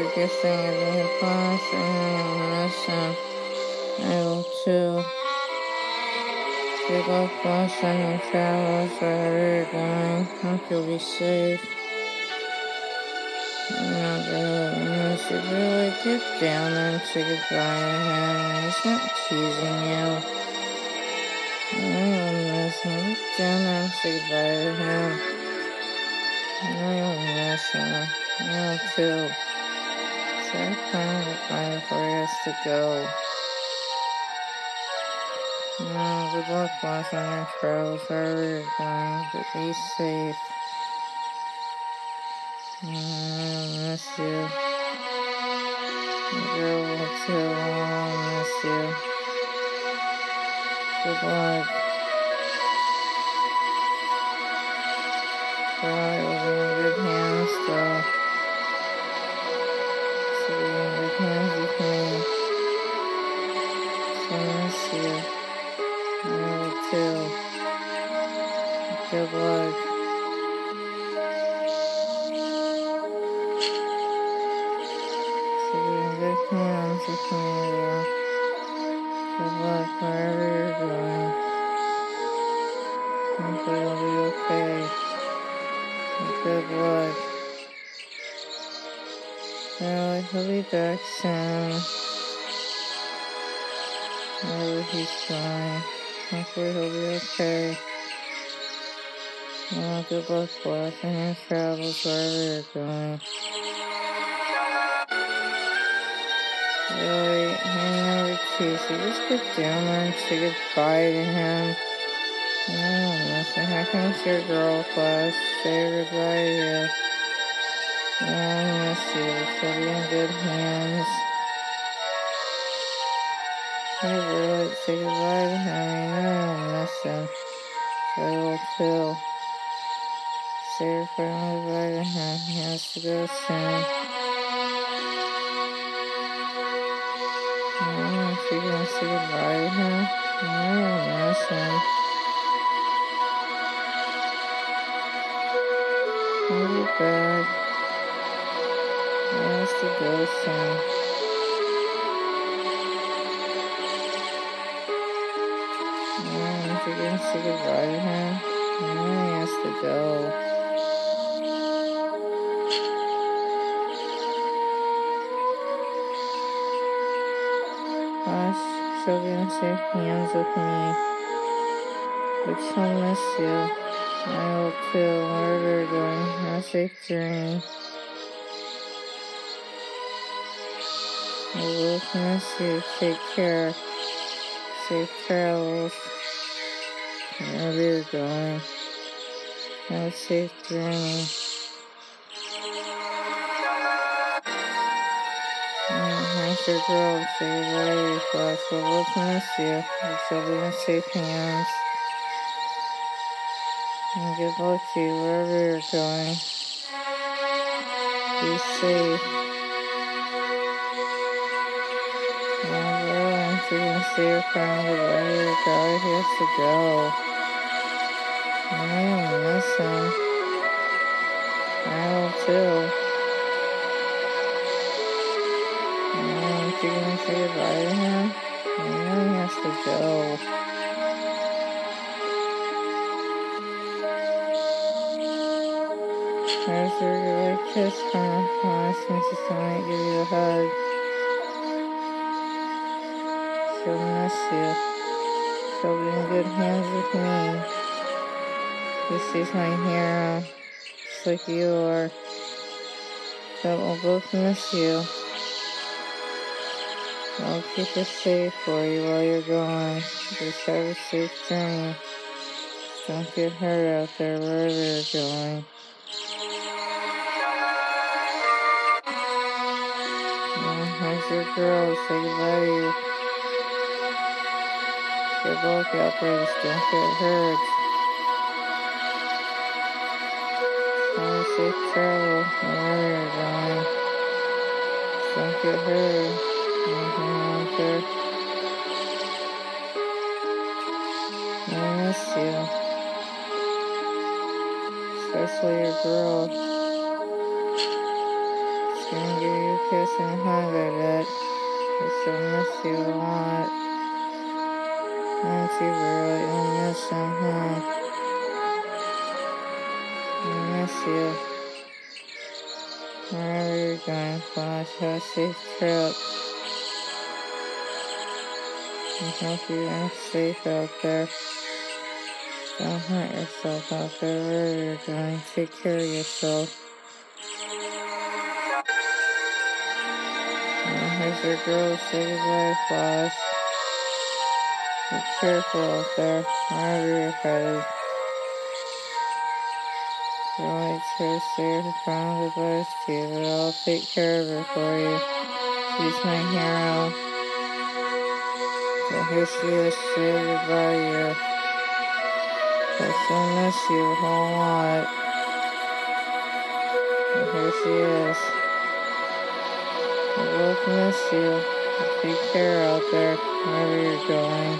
a good thing of being plus and. I too. Good luck, boss, on your travels, wherever you're going. Hope you'll be safe. Not really you, really get down and say goodbye to him. He's not teasing you. Get down and say goodbye to him. I will miss him. I will too. So before he has to go. No, good luck, boss, on your travels, wherever you're going, but be safe. Mm, I miss you. The girl will too. I miss you. Good luck. Probably you. I will. Good luck. So be in good. Good luck wherever you're going. You'll be okay. Good luck. Well, he'll be back soon. Wherever he's going. Hopefully he'll be okay. Well, good luck, in your travels wherever you're going. Really, hang over Casey. Just get down there and say goodbye to him. No, listen, how comes your girl class? Say goodbye to you. No, I miss you. She'll be in good hands. Hey, really, say goodbye to. I don't miss him. I will too. Say your friend goodbye to him. He has to go soon. Oh, if you're gonna say goodbye to him, I miss. I'll be back. He has to go soon. Gonna to him, oh, he has to go. She'll be in safe hands with me. But she'll miss you. I will wherever you're going. Have a safe journey. I will miss you. Take care. Safe travels. Wherever you're going. A safe journey. Nice your girl. Your thoughts. I will miss you. She'll be in safe hands. And good luck to you wherever you're going. Be safe. Whenever I'm taking to see your friend to your guy, he has to go. I don't miss him. I will too. And if you're he has to go. There's your good kiss from her. Oh, Mrs. Tony give you a hug. She'll miss you. She'll in good hands with me. Lucy's my hero, just like you are. But we'll both miss you. I'll keep it safe for you while you're gone. Just have a safe journey. Don't get hurt out there wherever you're going. Oh, how's your girl? Say goodbye to you. Good luck out there. Just don't get hurt. A safe travel wherever you're going. Don't get hurt. Out there. I miss you. Especially your girl. She's gonna give you a kissing hug, I bet. I still miss you a lot. Don't you really miss him? Flash, have a safe trip. I hope you're safe out there. Don't hurt yourself out there you're going. Take care of yourself. Now here's your girl. Say goodbye, Flash. Be careful out there, wherever you're headed. Say her final goodbyes to you, but I'll take care of her for you. She's my hero. Here she is, goodbye to you. I still miss you a whole lot. And here she is. I both miss you. Take care out there, wherever you're going.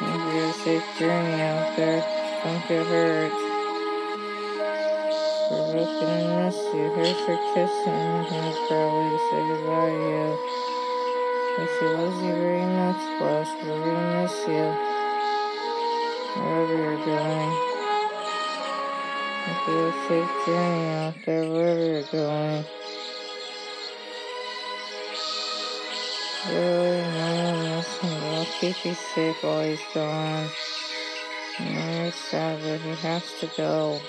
You a safe journey out there. Don't get hurt. We're gonna miss you. Here's her kissing hands probably to say goodbye to you. But she loves you very much, Flash. We're gonna miss you. Wherever you're going. Have you a safe journey out there, wherever you're going. Really, no one listen, but I'll keep you safe while he's gone. I know you're sad, but he has to go.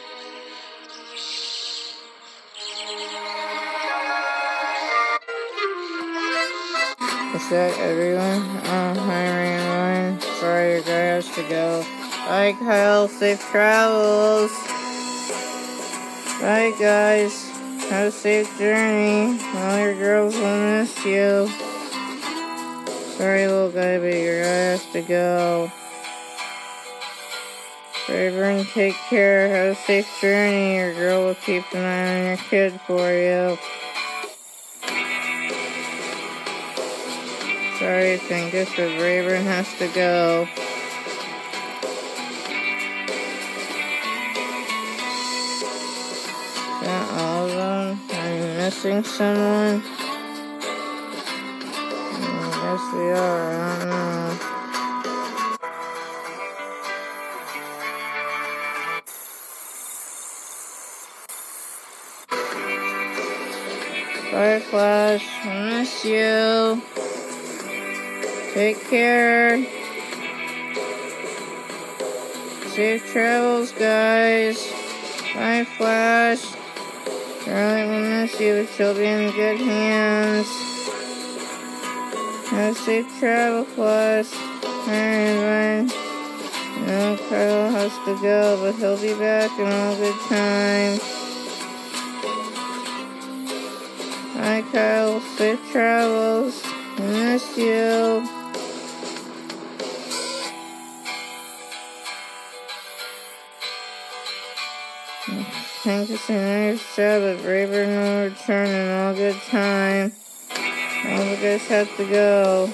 Is that everyone? Hi, Ryan. Sorry, your guy has to go. Bye, Kyle. Safe travels. Bye, guys. Have a safe journey. All your girls will miss you. Sorry, little guy, but your guy has to go. Rayburn, take care. Have a safe journey. Your girl will keep an eye on your kid for you. Sorry, but Rayburn has to go. That all of them? Are you missing someone? I guess we are. I don't know. Flash. I miss you. Take care. Safe travels, guys. Bye, Flash. Charlie will miss you, but she'll be in good hands. Have safe travel, Flash. Alright, bye. No, Kyle has to go, but he'll be back in all good time. Bye, Kyle. Safe travels. I miss you. Thank you, nice job at Rayburn will return in all good time. All the guys have to go.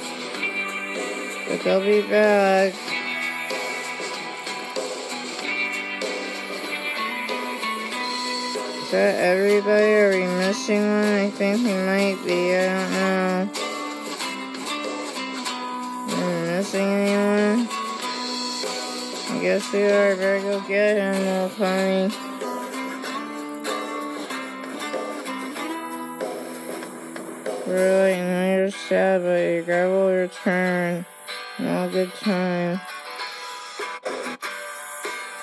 But they'll be back. Is that everybody? Are we missing one? I think we might be. I don't know. Are we missing anyone? I guess we are. Better go get him, little pony. Really, I know you're sad, but your guy will return No good time.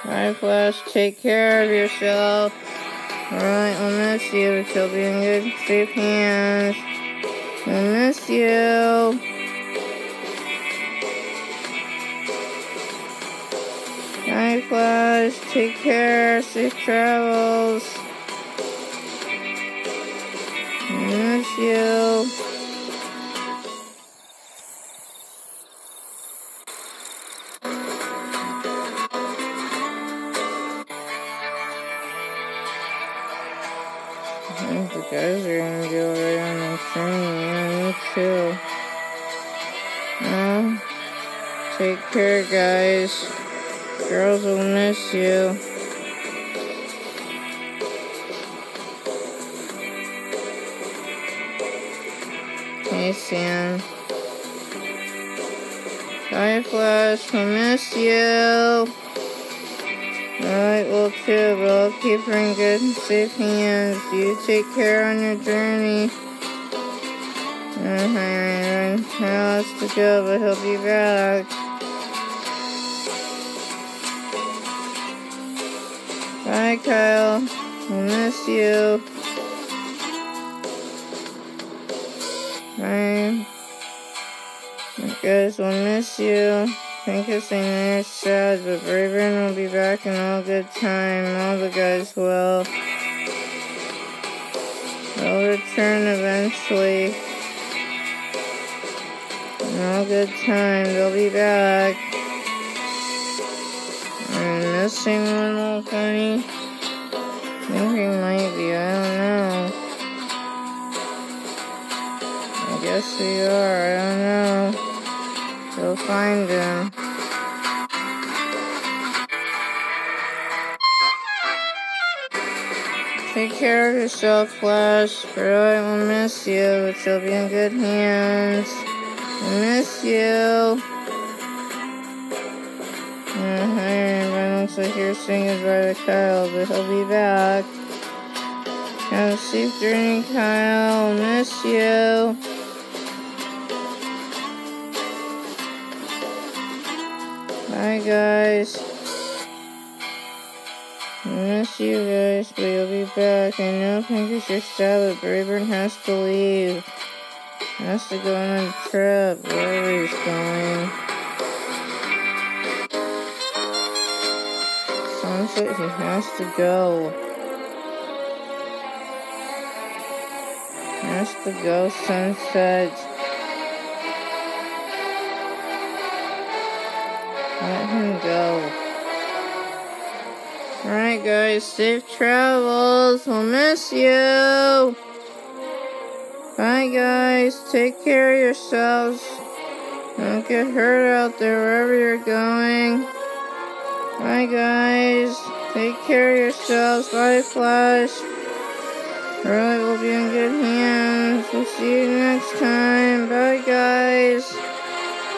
Bye, Flash. Take care of yourself. Alright, we'll miss you, but you'll be in good, safe hands. We'll miss you. Bye, Flash. Take care. Safe travels. Miss you. guys are gonna go right on the train, man. Let's chill. Take care, guys. Girls will miss you. Hey, Sam. Sorry, Flash. We miss you. Alright, well, but I'll keep her in good and safe hands. You take care on your journey. Alright, now has to go, but he'll be back. Bye, Kyle. I miss you. Bye. You guys will miss you. Think it's a sad, but Braven will be back in all good time. All the guys will. They'll return eventually. In all good time, they'll be back. I'm missing one little funny. Think he might be, I don't know. I guess we are, I don't know. Go find him. Take care of yourself, Flash, I will miss you, but you'll be in good hands. I miss you. Uh, everybody looks like you're saying goodbye to Kyle, but he'll be back. Have a safe journey, Kyle. I'll Miss you. Guys. I miss you guys, but you'll be back. I know Pinkish your style, but Braeburn has to leave. Has to go on a trip, wherever he's going. Sunset, he has to go. Has to go, Sunset. Let him go. Alright, guys, safe travels. We'll miss you. Bye, guys. Take care of yourselves. Don't get hurt out there wherever you're going. Bye, guys. Take care of yourselves. Bye, Flash. Alright, we'll be in good hands. We'll see you next time. Bye, guys.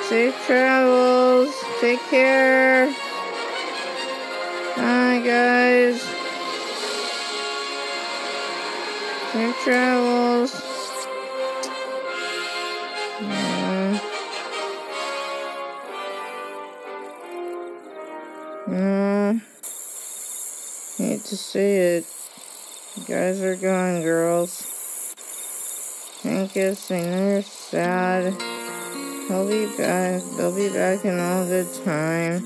Safe travels. Take care. Bye, guys. Safe travels. Uh, uh, hate to see it. You guys are gone, girls. Thank you. I know you're sad. He'll be back. They'll be back in all good time.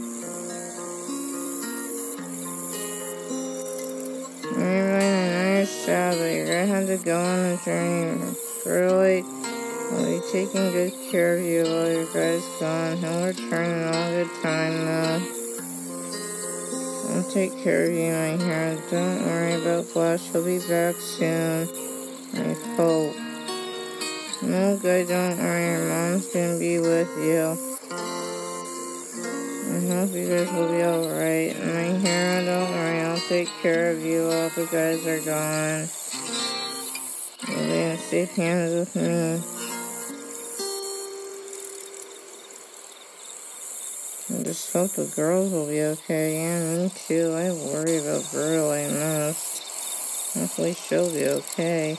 Anybody a nice job, but you're gonna have to go on a journey. Really, I'll be taking good care of you while you guys gone. He'll return in all good time, though. I'll take care of you, my hair. Don't worry about Flash. He'll be back soon. I hope. No good, don't worry, your mom's be with you. I hope you guys will be alright. My hero, don't worry, I'll take care of you while the guys are gone. You'll be in safe hands with me. I just hope the girls will be okay. Yeah, me too. I worry about Girl I most. Hopefully she'll be okay.